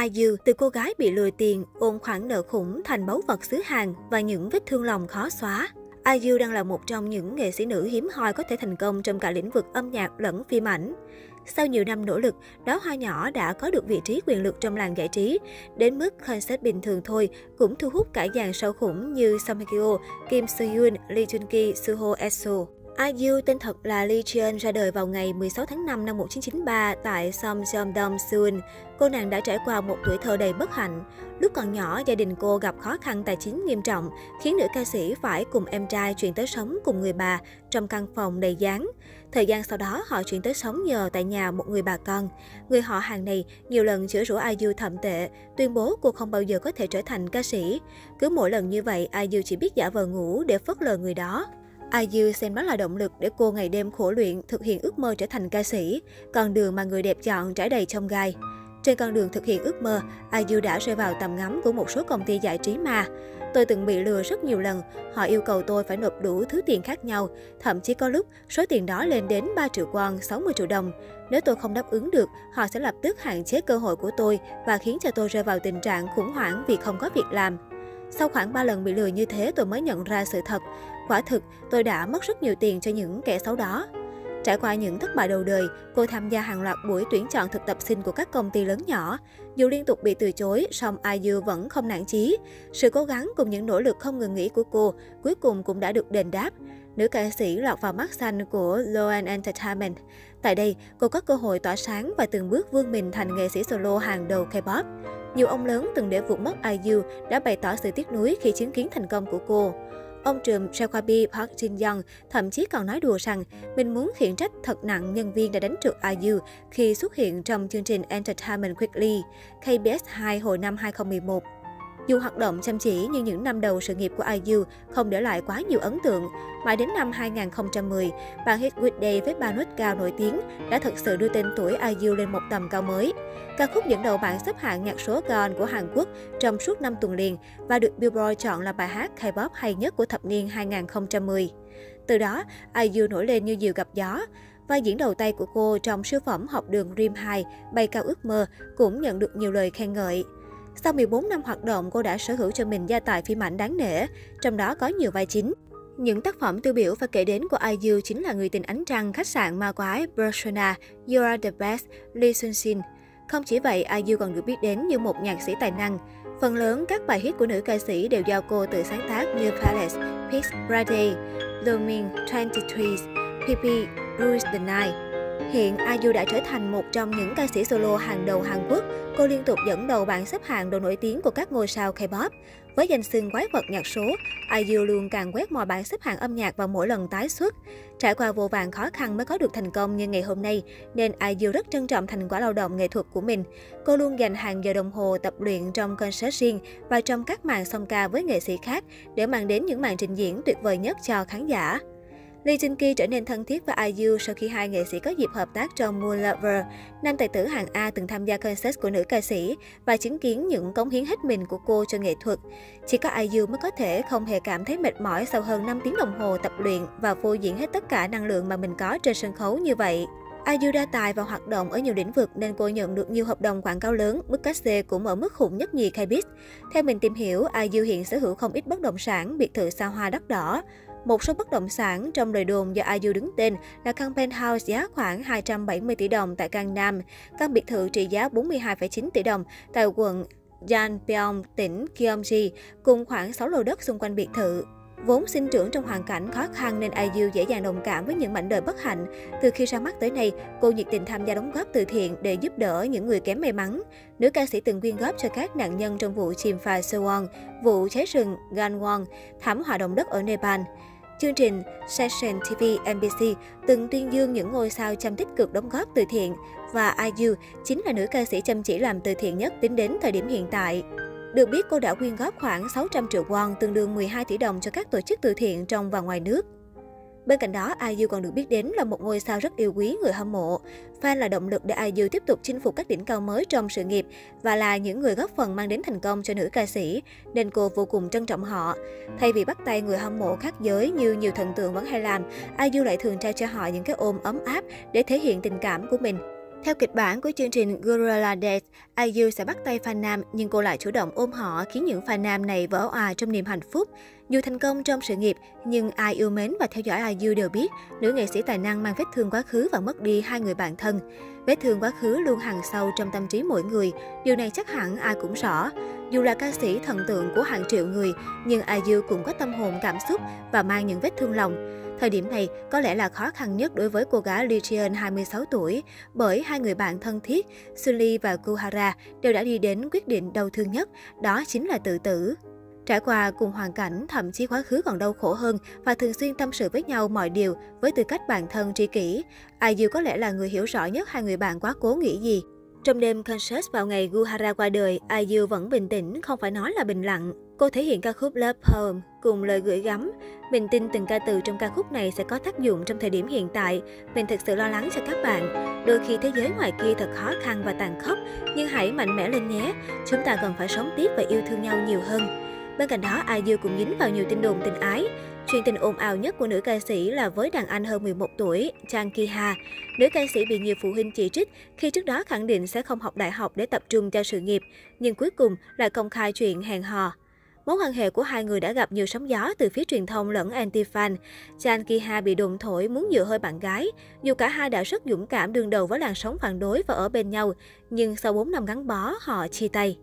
IU từ cô gái bị lừa tiền, ôm khoản nợ khủng thành báu vật xứ hàng và những vết thương lòng khó xóa. IU đang là một trong những nghệ sĩ nữ hiếm hoi có thể thành công trong cả lĩnh vực âm nhạc lẫn phim ảnh. Sau nhiều năm nỗ lực, đó hoa nhỏ đã có được vị trí quyền lực trong làng giải trí, đến mức concert bình thường thôi cũng thu hút cả dàn sao khủng như Song Hye Kyo, Kim Soo Hyun, Lee Jun Ki, Suho Esso. IU tên thật là Lee Jeon ra đời vào ngày 16 tháng 5 năm 1993 tại Somjeongdong, Seoul. Cô nàng đã trải qua một tuổi thơ đầy bất hạnh. Lúc còn nhỏ, gia đình cô gặp khó khăn tài chính nghiêm trọng, khiến nữ ca sĩ phải cùng em trai chuyển tới sống cùng người bà trong căn phòng đầy gián. Thời gian sau đó, họ chuyển tới sống nhờ tại nhà một người bà con. Người họ hàng này nhiều lần chữa rủa IU thậm tệ, tuyên bố cô không bao giờ có thể trở thành ca sĩ. Cứ mỗi lần như vậy, IU chỉ biết giả vờ ngủ để phớt lờ người đó. IU xem đó là động lực để cô ngày đêm khổ luyện thực hiện ước mơ trở thành ca sĩ, con đường mà người đẹp chọn trải đầy trong gai. Trên con đường thực hiện ước mơ, IU đã rơi vào tầm ngắm của một số công ty giải trí mà. Tôi từng bị lừa rất nhiều lần, họ yêu cầu tôi phải nộp đủ thứ tiền khác nhau, thậm chí có lúc số tiền đó lên đến 3 triệu won, 60 triệu đồng. Nếu tôi không đáp ứng được, họ sẽ lập tức hạn chế cơ hội của tôi và khiến cho tôi rơi vào tình trạng khủng hoảng vì không có việc làm. Sau khoảng 3 lần bị lừa như thế tôi mới nhận ra sự thật. Quả thực, tôi đã mất rất nhiều tiền cho những kẻ xấu đó. Trải qua những thất bại đầu đời, cô tham gia hàng loạt buổi tuyển chọn thực tập sinh của các công ty lớn nhỏ. Dù liên tục bị từ chối, song IU vẫn không nản chí. Sự cố gắng cùng những nỗ lực không ngừng nghỉ của cô cuối cùng cũng đã được đền đáp. Nữ ca sĩ lọt vào mắt xanh của Loan Entertainment. Tại đây, cô có cơ hội tỏa sáng và từng bước vươn mình thành nghệ sĩ solo hàng đầu K-pop. Nhiều ông lớn từng để vụt mất IU đã bày tỏ sự tiếc nuối khi chứng kiến thành công của cô. Ông trùm Shakwabi Park Jin Young thậm chí còn nói đùa rằng mình muốn khiển trách thật nặng nhân viên đã đánh trượt IU khi xuất hiện trong chương trình Entertainment Weekly, KBS 2 hồi năm 2011. Dù hoạt động chăm chỉ nhưng những năm đầu sự nghiệp của IU không để lại quá nhiều ấn tượng. Mãi đến năm 2010, bản hit Good Day với ba nốt cao nổi tiếng đã thực sự đưa tên tuổi IU lên một tầm cao mới. Ca khúc dẫn đầu bảng xếp hạng nhạc số Gaon của Hàn Quốc trong suốt năm tuần liền và được Billboard chọn là bài hát K-pop hay nhất của thập niên 2010. Từ đó, IU nổi lên như diều gặp gió. Vai diễn đầu tay của cô trong siêu phẩm học đường Dream 2, Bay cao ước mơ, cũng nhận được nhiều lời khen ngợi. Sau 14 năm hoạt động, cô đã sở hữu cho mình gia tài phim ảnh đáng nể, trong đó có nhiều vai chính. Những tác phẩm tiêu biểu và kể đến của IU chính là Người tình ánh trăng, Khách sạn ma quái, Persona, You are the best, Lee Sun Shin. Không chỉ vậy, IU còn được biết đến như một nhạc sĩ tài năng. Phần lớn các bài hit của nữ ca sĩ đều do cô tự sáng tác như Palace, Peace, Friday, Blooming, 23, PP, Bruce the Night. Hiện IU đã trở thành một trong những ca sĩ solo hàng đầu Hàn Quốc. Cô liên tục dẫn đầu bảng xếp hạng đồ nổi tiếng của các ngôi sao K-pop. Với danh xưng quái vật nhạc số, IU luôn càng quét mọi bảng xếp hạng âm nhạc vào mỗi lần tái xuất. Trải qua vô vàng khó khăn mới có được thành công như ngày hôm nay, nên IU rất trân trọng thành quả lao động nghệ thuật của mình. Cô luôn dành hàng giờ đồng hồ tập luyện trong concert riêng và trong các màn song ca với nghệ sĩ khác để mang đến những màn trình diễn tuyệt vời nhất cho khán giả. Lee Jin Ki trở nên thân thiết với IU sau khi hai nghệ sĩ có dịp hợp tác trong Moon Lover. Nam tài tử hàng A từng tham gia concert của nữ ca sĩ và chứng kiến những cống hiến hết mình của cô cho nghệ thuật. Chỉ có IU mới có thể không hề cảm thấy mệt mỏi sau hơn 5 tiếng đồng hồ tập luyện và phô diễn hết tất cả năng lượng mà mình có trên sân khấu như vậy. IU đa tài và hoạt động ở nhiều lĩnh vực nên cô nhận được nhiều hợp đồng quảng cáo lớn, mức cát xê cũng ở mức khủng nhất nhì Kbiz. Theo mình tìm hiểu, IU hiện sở hữu không ít bất động sản, biệt thự xa hoa đắt đỏ. Một số bất động sản trong lời đồn do IU đứng tên là căn penthouse giá khoảng 270 tỷ đồng tại Gangnam, căn biệt thự trị giá 42,9 tỷ đồng tại quận Yanpyeong, tỉnh Gyeonggi, cùng khoảng 6 lô đất xung quanh biệt thự. Vốn sinh trưởng trong hoàn cảnh khó khăn nên IU dễ dàng đồng cảm với những mảnh đời bất hạnh. Từ khi ra mắt tới nay, cô nhiệt tình tham gia đóng góp từ thiện để giúp đỡ những người kém may mắn. Nữ ca sĩ từng quyên góp cho các nạn nhân trong vụ chìm phà Sewon, vụ cháy rừng Gangwon, thảm họa động đất ở Nepal. Chương trình Session TV NBC từng tuyên dương những ngôi sao chăm tích cực đóng góp từ thiện và IU chính là nữ ca sĩ chăm chỉ làm từ thiện nhất tính đến thời điểm hiện tại. Được biết cô đã quyên góp khoảng 600 triệu won, tương đương 12 tỷ đồng cho các tổ chức từ thiện trong và ngoài nước. Bên cạnh đó, IU còn được biết đến là một ngôi sao rất yêu quý người hâm mộ. Fan là động lực để IU tiếp tục chinh phục các đỉnh cao mới trong sự nghiệp và là những người góp phần mang đến thành công cho nữ ca sĩ, nên cô vô cùng trân trọng họ. Thay vì bắt tay người hâm mộ khác giới như nhiều thần tượng vẫn hay làm, IU lại thường trao cho họ những cái ôm ấm áp để thể hiện tình cảm của mình. Theo kịch bản của chương trình Gorilla Days, IU sẽ bắt tay fan nam nhưng cô lại chủ động ôm họ khiến những fan nam này vỡ òa trong niềm hạnh phúc. Dù thành công trong sự nghiệp, nhưng ai yêu mến và theo dõi IU đều biết nữ nghệ sĩ tài năng mang vết thương quá khứ và mất đi hai người bạn thân. Vết thương quá khứ luôn hằn sâu trong tâm trí mỗi người, điều này chắc hẳn ai cũng rõ. Dù là ca sĩ thần tượng của hàng triệu người, nhưng IU cũng có tâm hồn cảm xúc và mang những vết thương lòng. Thời điểm này có lẽ là khó khăn nhất đối với cô gái Lee Jian 26 tuổi, bởi hai người bạn thân thiết, Sully và Kuhara đều đã đi đến quyết định đau thương nhất, đó chính là tự tử. Trải qua cùng hoàn cảnh, thậm chí quá khứ còn đau khổ hơn và thường xuyên tâm sự với nhau mọi điều với tư cách bạn thân tri kỷ. IU có lẽ là người hiểu rõ nhất hai người bạn quá cố nghĩ gì. Trong đêm concert vào ngày Guhara qua đời, IU vẫn bình tĩnh, không phải nói là bình lặng. Cô thể hiện ca khúc Love Poem cùng lời gửi gắm. Mình tin từng ca từ trong ca khúc này sẽ có tác dụng trong thời điểm hiện tại. Mình thực sự lo lắng cho các bạn. Đôi khi thế giới ngoài kia thật khó khăn và tàn khốc, nhưng hãy mạnh mẽ lên nhé. Chúng ta cần phải sống tiếp và yêu thương nhau nhiều hơn. Bên cạnh đó, IU cũng dính vào nhiều tin đồn tình ái. Chuyện tình ồn ào nhất của nữ ca sĩ là với đàn anh hơn 11 tuổi, Chang Ki-ha. Nữ ca sĩ bị nhiều phụ huynh chỉ trích khi trước đó khẳng định sẽ không học đại học để tập trung cho sự nghiệp, nhưng cuối cùng lại công khai chuyện hẹn hò. Mối quan hệ của hai người đã gặp nhiều sóng gió từ phía truyền thông lẫn anti-fan. Chan Ki-ha bị đồn thổi muốn dựa hơi bạn gái. Dù cả hai đã rất dũng cảm đương đầu với làn sóng phản đối và ở bên nhau, nhưng sau 4 năm gắn bó, họ chia tay.